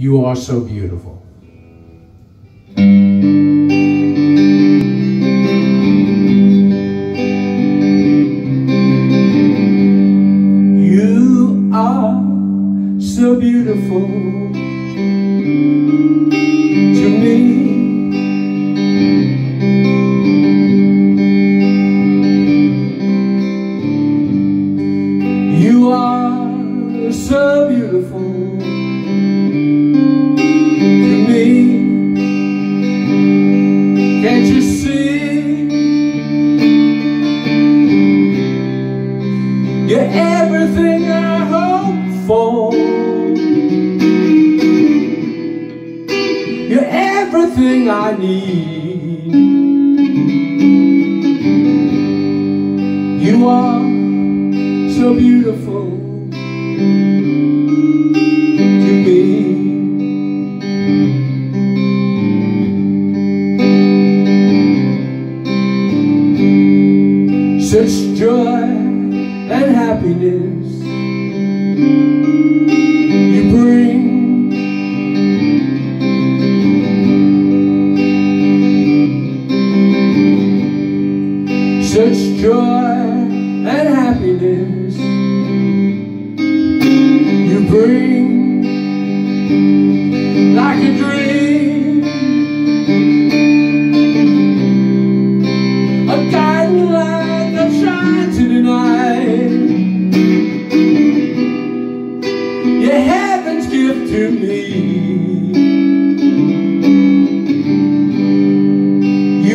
You are so beautiful. You are so beautiful to me. You are so beautiful You're everything I hope for. You're everything I need. You are so beautiful to me. Such joy and happiness you bring. Such joy and happiness